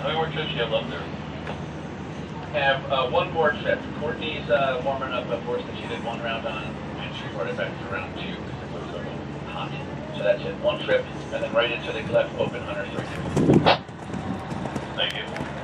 how many more trips do you have left there? Have uh, one more trip. Courtney's uh, warming up a horse that she did one round on, and she brought it back to round two because it was a little hot. So that's it. One trip, and then right into the Clef Open Hunter 3. Thank you.